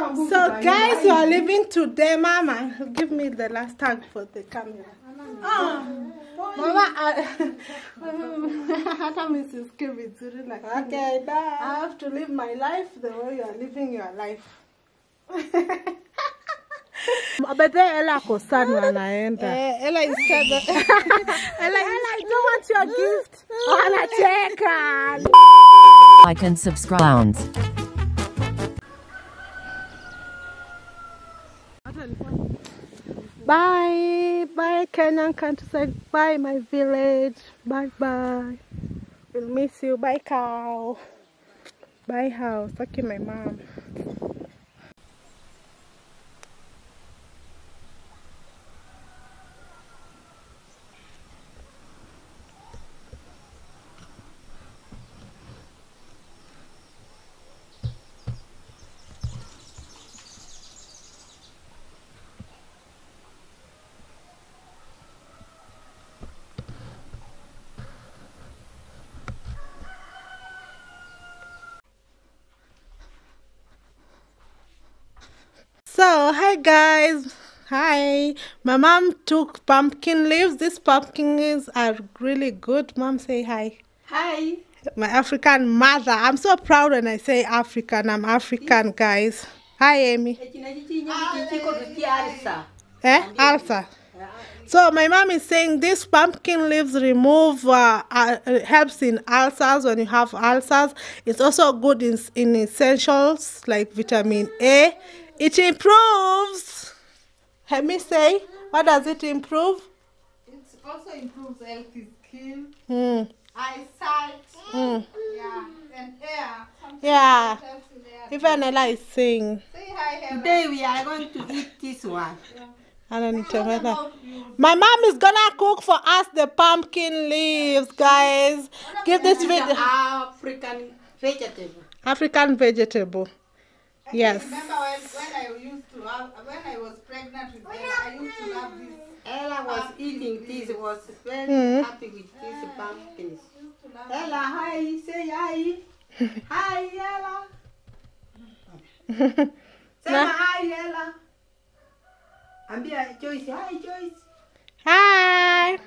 So guys, we are leaving today, Mama. Give me the last tag for the camera. Ah, Mama, I, hata msisikie vizuri lakini Okay, bye. I have to live my life the way you are living your life. But then Ella ako sana anaenda. Eh, Ella is sad. Ella, Ella, I don't want your gift. Anacheka. Like and subscribe. Bye, bye Kenyan countryside, bye my village, bye bye. We'll miss you, bye cow, bye house, okay my mom. So, hi guys. Hi. My mom took pumpkin leaves. These pumpkin leaves are really good. Mom, say hi. Hi. My African mother. I'm so proud when I say African. I'm African, guys. Hi, Amy. Eh? Alsa. So my mom is saying this pumpkin leaves remove uh, uh, helps in ulcers when you have ulcers. It's also good in in essentials like vitamin A. It improves. Let me say, what does it improve? It also improves healthy skin, Hmm. eyesight, Hmm. yeah, and hair. Sometimes Yeah. it helps in hair. Even Ella is saying. Say hi, Today we are going to eat this one. Ananitemela. My mom is gonna cook for us the pumpkin leaves, guys. Give this video African vegetable. African vegetable. Yes. Remember when, when I used to have, when I was pregnant with Ella, I used to love this. Ella was eating this, was very Mhm. happy with these pumpkins. Ella, hi, say hi. hi, Ella. Say Na- hi, Ella. Ambia Joyce, hi, Joyce. Hi.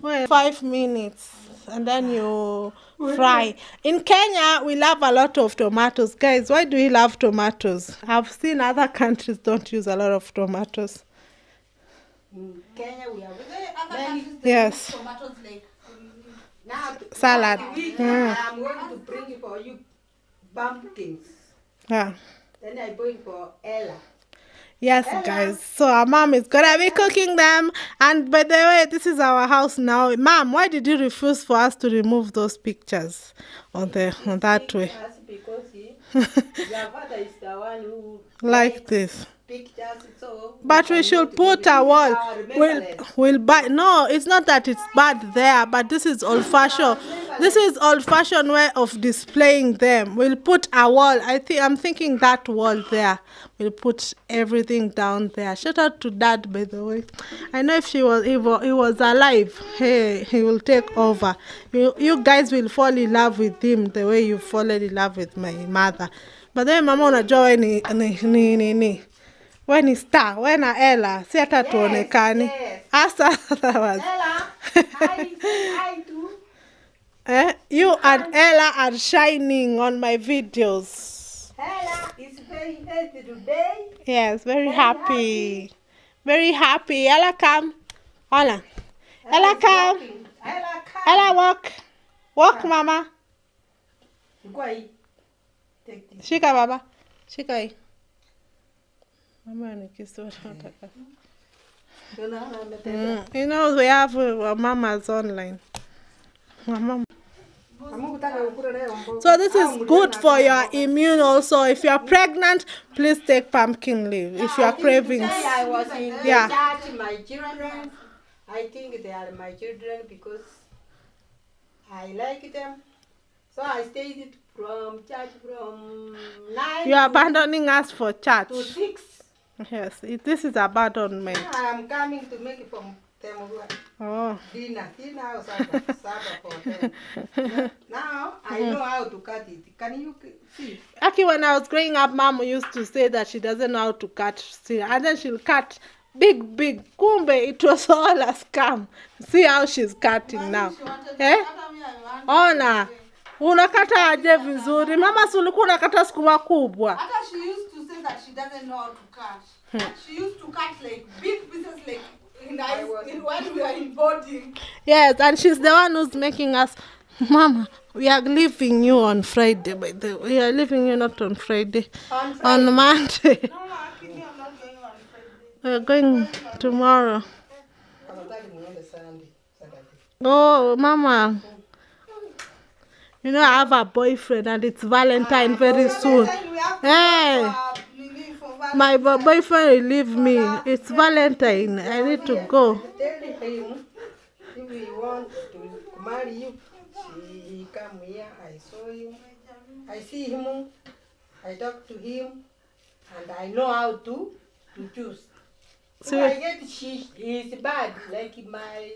Wait, five minutes and then you fry. In Kenya, we love a lot of tomatoes. Guys, why do we love tomatoes? I've seen other countries don't use a lot of tomatoes. In Kenya, we are other very countries, Yes. use tomatoes like now. Salad. next week, Mm. I am going to bring for you pumpkins. Yeah. Then I bring for Ella. Yes, guys. So our mom is gonna be cooking them. And by the way, this is our house now. Mom, why did you refuse for us to remove those pictures on the on that way? Because eh, your father is the one who Like this. But we should put a wall. We'll, we'll buy. No, it's not that it's bad there, but this is old fashioned. This is old fashioned way of displaying them. We'll put a wall. I think I'm thinking that wall there. We'll put everything down there. Shout out to Dad, by the way. I know if she was, if he was alive, hey, he will take over. You, you guys will fall in love with him the way you fallen in love with my mother. But then, Mama, unajua ni ni ni ni. We ni star. We na ela si hata tuonekani yes. hasa otherwise. Ella, hi, say hi eh? you and ella are shining on my videos. Ella is very healthy today. yes very happy. very happy. Ella come. Hola. Ella come. Walking. Ella, come. ella walk. Walk mama. Go ahead. Take shika baba shika hii mama ni kisu nataka Unaona ametembea. Mm, you know we have uh, mamas online mama Hamkutaka ukule leo mboga. So this is good for your immune also. If you are pregnant, please take pumpkin leaf. If you are craving. I was in Yeah. church, my children. I think they are my children because I like them. So I stayed from church from nine You are abandoning us for church. to six. Yes, it, this is abandonment. I am coming to make it from. Oh. Dinner. Dinner or supper. supper for ten. Now I know how to cut it. Can you see? Aki, when I was growing up, mom used to say that she doesn't know how to cut steel, and then she'll cut big, big. Kumbe, it was all a scam. See how she's cutting now. Eh? Ona, unakata aje vizuri. Mama, si ulikuwa unakata sukuma kubwa. Hata she used that she doesn't know how to cut. Hmm. she used to cut like big pieces like in ice, in when we were in boarding. Yes, and she's the one who's making us. Mama, we are leaving you on Friday, by the way. We are leaving you not on Friday, On on Monday. No, actually, I'm not going on Friday. We're going tomorrow. Afadhali Sunday. Oh, Mama. You know, I have a boyfriend and it's Valentine ah, very soon. Then we have to Hey, my boyfriend will leave me. It's Valentine. I need to go. Tell him if he want to marry you, he, he come here. I saw him. I see him. I talk to him, and I know how to to choose. So- So I get she is bad like my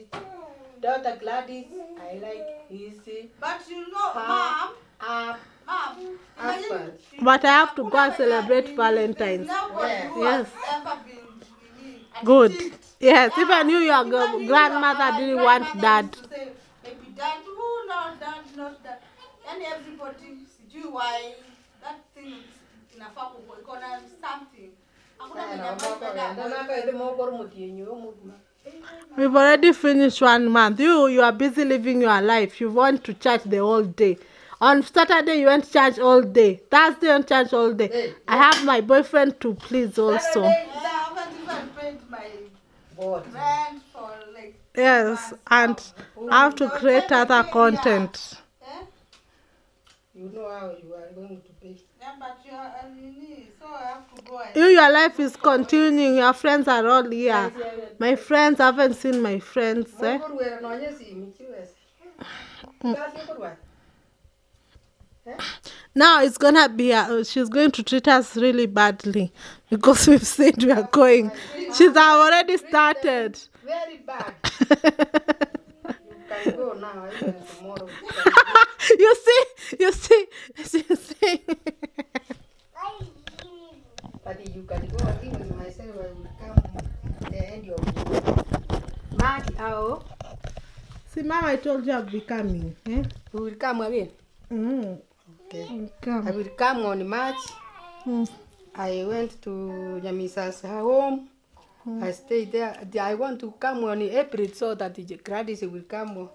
daughter Gladys. I like his But you know, mom, uh, mom, imagine husband. But I have to go and celebrate Valentine's. Yes. has ever been Nini, Good. Yes, even you, your Even gr- you, grandmother didn't want grandmother dad. used to say, maybe dad, no, dad, not dad. And everybody, sijui why that thing inafaa kuwa iko na something. Hakuna mwenye. We've already finished one month. You, you are busy living your life. You want to church the whole day. On Saturday, you went to church all day. Thursday, on church all day. I have my boyfriend to please also. Yeah, I haven't even paid my Bored. rent for like, Yes, and I have to create other content. eh? You know how you are going to pay. Yeah, but you're a Nini, so I have to go and You, your life is continuing. Your friends are all here. My friends haven't seen my friends. Eh? Mokorwera nonye simu chiwezi. Kazi yokorwa. Now it's gonna be. Uh, she's going to treat us really badly because we've said we are going. She's already started. Very bad. You can go now, even tomorrow. you see, you see, you see. But you can go, even myself, I will come the end of March. How? see, mom, I told you I'll be coming. Eh? We will come again. Mm. Okay. I'll I will come on March. Mm. I went to Yamisa's home. Mm. I stayed there. I want to come on April so that Gladys will come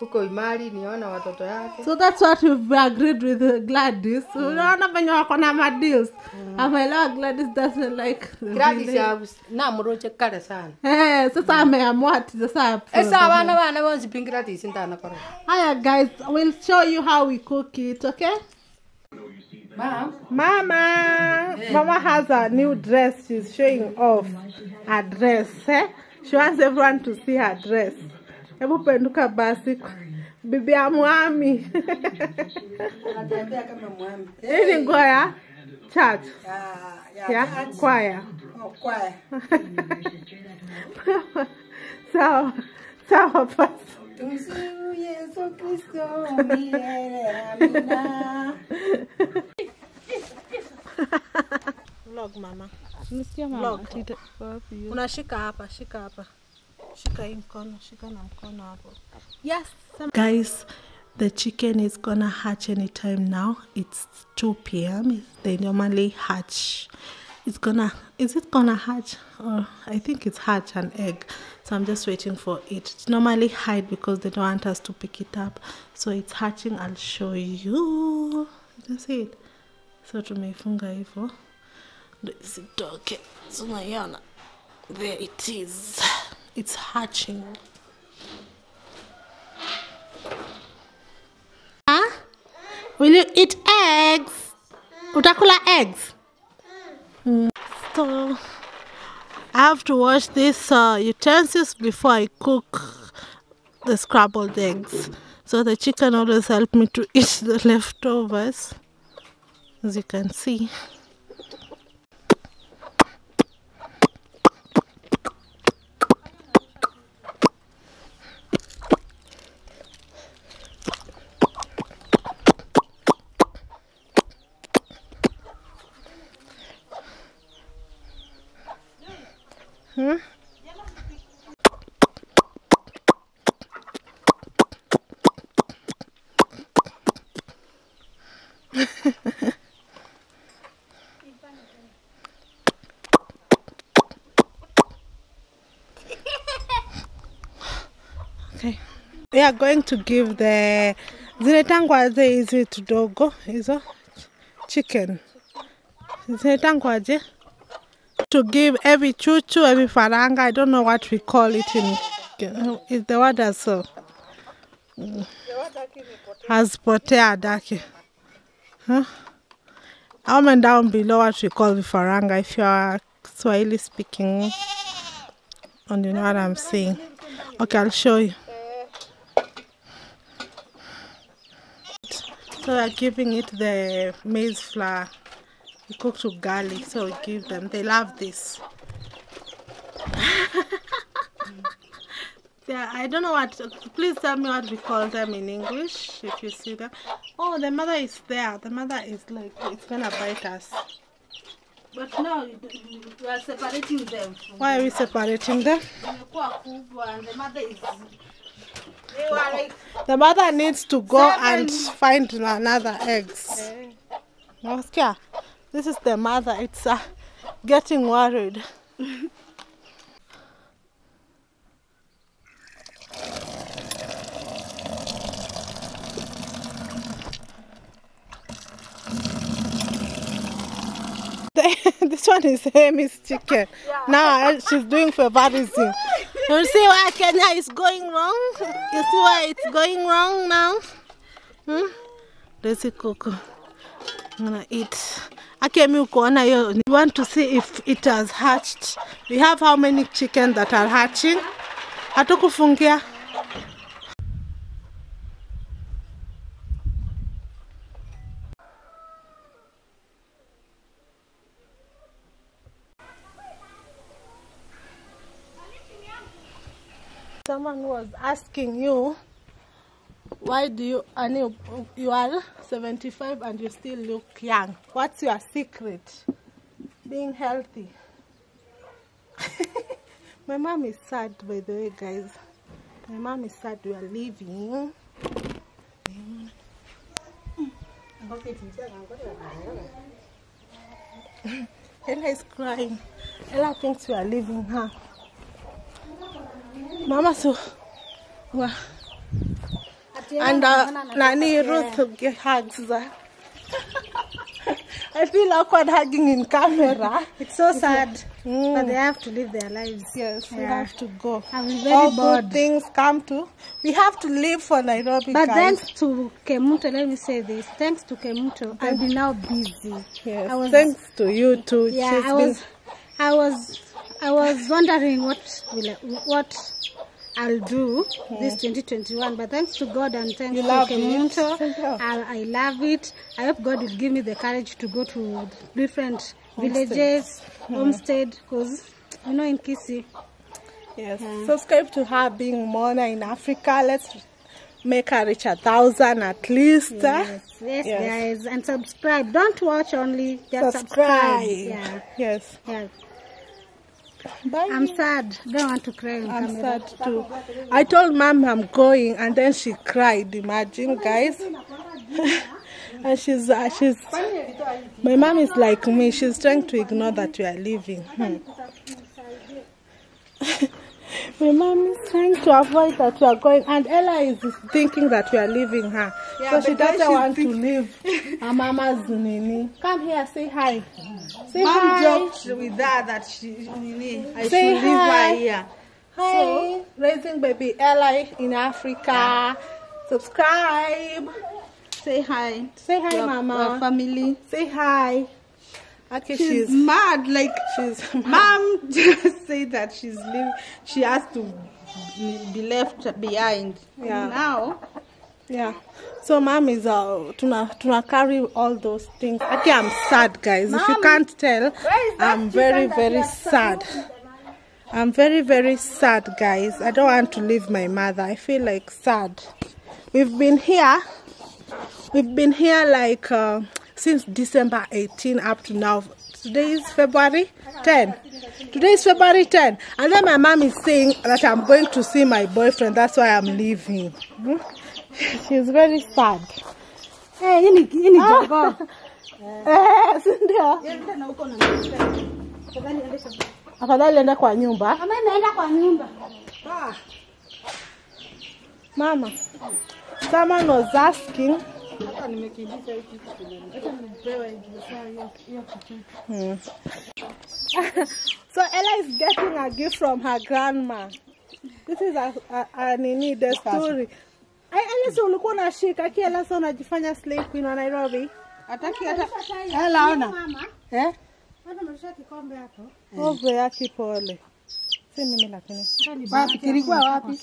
huko imari niona watoto yake. So that's what we've agreed with Gladys. Unaona venye wako na madeals. Ameelewa Gladys doesn't like Gladys village. na mroche kale sana. Eh, sasa ameamua ati sasa Sasa wana wana wanzi pin Gladys ndana koro. Haya guys, we'll show you how we cook it, okay? Mom, Mama, Mama has a new dress. She's showing off her dress. Eh? She wants everyone to see her dress. Hebu penduka basi, bibi ya mwami. Hii ni nguo ya church Ya ya kwaya. oh. Sawa sawa basi. Tumsifu Yesu Kristo milele amina. Vlog mama. Vlog. Unashika hapa, shika hapa. Shika hii mkono, shika na mkono hapo. Yes. Guys, the chicken is gonna hatch anytime now. It's 2 p.m. They normally hatch. It's gonna, is it gonna hatch? Or I think it's hatch an egg. So I'm just waiting for it. It's normally hide because they don't want us to pick it up. So it's hatching. I'll show you. You see it? So tumeifunga hivyo ndo isitoke. So? There it is. It's hatching. Will you eat eggs? Utakula eggs? Mm. So I have to wash these uh, utensils before I cook the scrambled eggs. So the chicken always help me to eat the leftovers, as you can see Hmm? We are going to give the zinaitangwaje hizi tudogo hizo chicken. Zinaitangwaje to give every chuchu every faranga i don't know what we call it in is the word as uh, so has potea daki huh? comment down below what we call vifaranga if you are swahili speaking and you know what i'm saying? Okay i'll show you so we're giving it the maize flour. We cooked with garlic so we give them. They love this. Yeah i don't know what please tell me what we call them in english if you see them. Oh the mother is there. The mother is like it's gonna bite us. But now we are separating them. why are we separating them? Zimekuwa kubwa and the mother is they were like the mother needs to go and find another eggs Nasikia? this is the mother it's uh, getting worried this one is Amy's chicken. Now uh, she's doing favoritism. You see why Kenya is going wrong? You see why it's going wrong now? Hmm? Daisy Coco. I'm gonna eat. Akemi ukuona hiyo. We want to see if it has hatched. We have how many chicken that are hatching? Hatukufungia. Someone was asking you, why do you, and you, you are 75 and you still look young. What's your secret? Being healthy. My mom is sad, by the way, guys. My mom is sad we are leaving. Ella is crying. Ella thinks we are leaving her. Mama, so. Wow. And uh, Nani Ruth hugs her. I feel awkward hugging in camera. It's so sad, Mm. but they have to live their lives. Yes, we have to go. I'm very All bored. good things come to. We have to leave for Nairobi, But guys. thanks to Kemunto, let me say this. Thanks to Kemunto, I'll be now busy. yes. Was- Thanks to you too. Yeah, She's I was, I was, I was wondering what will, what I'll do this 2021. But thanks to God and thanks You to love it. Kemunto, Yeah. I, I love it. I hope God will give me the courage to go to different villages, mm-hmm. homestead, because you know in Kisii, Yes. Subscribe to her being Mona in Africa. Let's make her reach a thousand at least. Yes, yes, Yes. guys, and subscribe. Don't watch only, just Subscribe. subscribe. Yeah, Yes. yeah. Bye. I'm sad. Don't want to cry I'm camera. sad too. I told mom I'm going, and then she cried. Imagine, guys. and she's uh, she's my mom is like me. She's trying to ignore that we are leaving. Hmm. my mom is trying to avoid that we are going, and Ella is thinking that we are leaving her. so she doesn't want to leave her mama's nini. Come here, say hi. Say mom hi. joked with her that she nini, I Say should leave hi. her here. Hi, raising baby Ella in Africa. Subscribe. Say hi. Say hi, Your- Mama. your family. Say hi. Okay, She's, she's mad. Like she's mom just said that she's leaving. She has to be left behind. Yeah. Now yeah. So mom is uh tuna tuna carry all those things. Okay, I'm sad, guys. if you can't tell, where is that I'm very very sad. I'm very very sad, guys. I don't want to leave my mother. I feel like sad. We've been here. We've been here like uh, since December 18 up to now. Today is February 10. Today is February 10. And then my mom is saying that I'm going to see my boyfriend. That's why I'm leaving. Hmm? She's very sad. Eh, hii ni hii. Eh, si ndio? Enda na huko na nipeleke. Tafadhali ende kwa. Afadhali enda kwa nyumba. Mama imeenda kwa nyumba. Mama, someone was asking. Hata nimekimbiza hii kitu kwenye Acha hiyo saa hiyo hiyo kitu. Hmm. so Ella is getting a gift from her grandma. This is a, a, a nini the story. Ai, si ulikuwa unashika ki Ella sasa unajifanya slay queen wa Nairobi. hataki hata Hela ona. Eh? bado umeshika kikombe hapo. Ovyo yake pole. Si mimi lakini. wapi kilikuwa wapi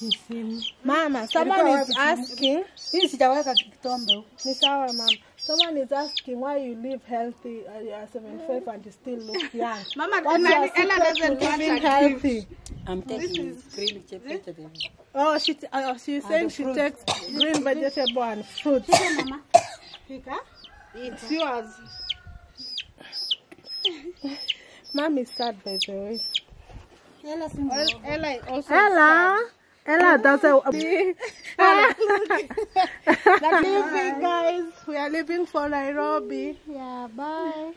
Mama, someone is asking. hii sijaweka kitombe huko Ni sawa mama. Someone is asking why you live healthy uh, you are 75 and you still look young. Mama, What's Ella- Ella doesn't want living healthy? I'm taking green vegetable. Oh, she uh, she's saying she takes green vegetable and fruit. Mama. Fika. It's yours. Mom is sad by the way. Si Ella also Ella, Ella doesn't. That's leaving, guys. We are leaving for Nairobi. Yeah, bye.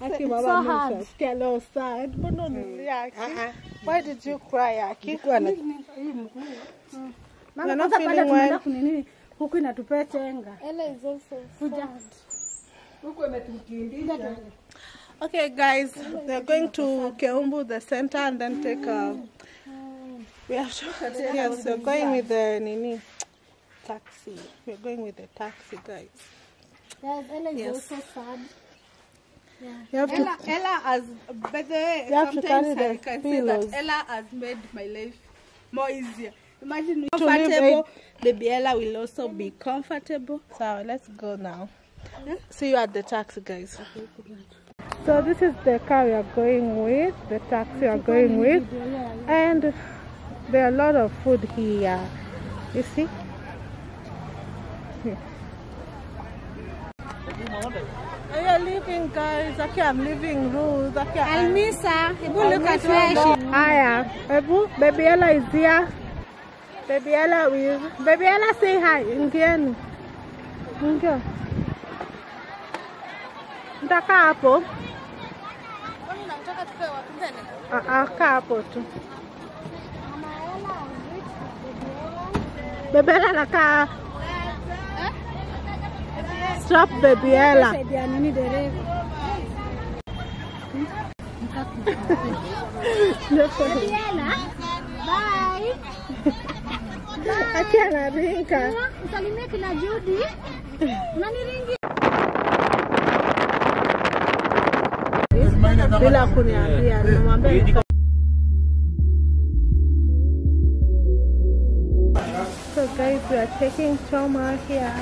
Aki so mama hard. sad. Mbona unalia Aki? Why did you cry Aki? Mama You're not kwanza pale feeling tunaenda well? kunini huku inatupea chenga. Ella is also sad. Huku. Okay, guys, they're going to Keumbu, the center, and then take a. We have to. Yes, we're going with the Nini taxi. We're going with the taxi, guys. Yes, Ella is Yes. also sad. You have to. Ella, Ella has, by the way, You have sometimes I can pillows. say that Ella has made my life more easier. Imagine comfortable, baby Ella will also be comfortable. So let's go now. See you at the taxi, guys. So this is the car we are going with, the taxi we are going with, and there are a lot of food here. You see? Here. Are you leaving, guys? Okay, I'm leaving Ruth. Okay, I- Almisa, hebu I'll look at miss where more. she Aya, Ebu, baby Ella is here. Baby Ella will. Baby Ella say hi. Ingieni. Ingia. Mtakaa hapo. Akaa hapo tu baby Ella anakaa stop baby Ella ati anaringa. Usalimie kina Judy. Unaniringia? Bila kuniambia, nimwambia eh. eh, So guys, we are taking Choma here.